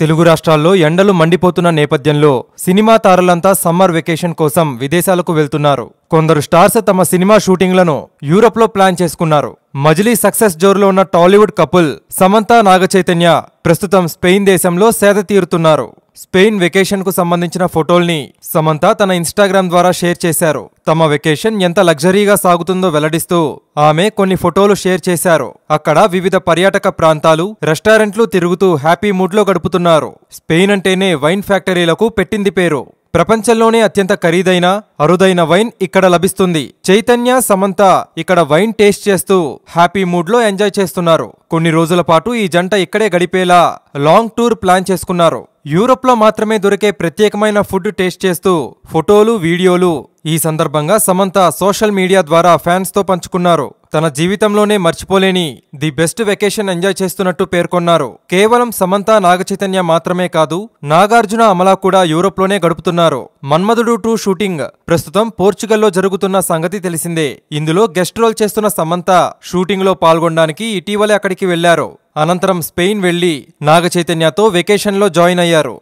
తెలుగు రాష్ట్రాల్లో ఎండలు మండిపోతున్న నేపథ్యంలో సినిమా తారలంతా సమ్మర్ వెకేషన్ కోసం విదేశాలకు వెళ్తున్నారు. కొందరు స్టార్స్ తమ సినిమా షూటింగ్లను యూరప్లో ప్లాన్ చేసుకున్నారు. మజిలీ సక్సెస్ జోరులో ఉన్న టాలీవుడ్ కపుల్ సమంత నాగచైతన్య ప్రస్తుతం స్పెయిన్ దేశంలో సేద తీరుతున్నారు. స్పెయిన్ వెకేషన్కు సంబంధించిన ఫోటోల్ని సమంత తన ఇన్స్టాగ్రామ్ ద్వారా షేర్ చేశారు. తమ వెకేషన్ ఎంత లగ్జరీగా సాగుతుందో వెల్లడిస్తూ ఆమె కొన్ని ఫోటోలు షేర్ చేశారు. అక్కడ వివిధ పర్యాటక ప్రాంతాలు రెస్టారెంట్లు తిరుగుతూ హ్యాపీ మూడ్లో గడుపుతున్నారు. స్పెయిన్ అంటేనే వైన్ ఫ్యాక్టరీలకు పెట్టింది పేరు. ప్రపంచంలోనే అత్యంత ఖరీదైన అరుదైన వైన్ ఇక్కడ లభిస్తుంది. చైతన్య సమంత ఇక్కడ వైన్ టేస్ట్ చేస్తూ హ్యాపీ మూడ్లో ఎంజాయ్ చేస్తున్నారు. కొన్ని రోజుల పాటు ఈ జంట ఇక్కడే గడిపేలా లాంగ్ టూర్ ప్లాన్ చేసుకున్నారు. యూరోప్లో మాత్రమే దొరికే ప్రత్యేకమైన ఫుడ్ టేస్ట్ చేస్తూ ఫోటోలు వీడియోలు. ఈ సందర్భంగా సమంత సోషల్ మీడియా ద్వారా ఫ్యాన్స్తో పంచుకున్నారు. తన జీవితంలోనే మర్చిపోలేని ది బెస్ట్ వెకేషన్ ఎంజాయ్ చేస్తున్నట్టు పేర్కొన్నారు. కేవలం సమంత నాగచైతన్య మాత్రమే కాదు నాగార్జున అమలా కూడా యూరోప్లోనే గడుపుతున్నారు. Manmadhudu two shooting. ప్రస్తుతం పోర్చుగల్లో జరుగుతున్న సంగతి తెలిసిందే. ఇందులో గెస్ట్ రోల్ చేస్తున్న సమంత షూటింగ్లో పాల్గొనడానికి ఇటీవలే అక్కడికి వెళ్ళారు. అనంతరం స్పెయిన్ వెళ్ళి నాగచైతన్యతో వెకేషన్లో జాయిన్ అయ్యారు.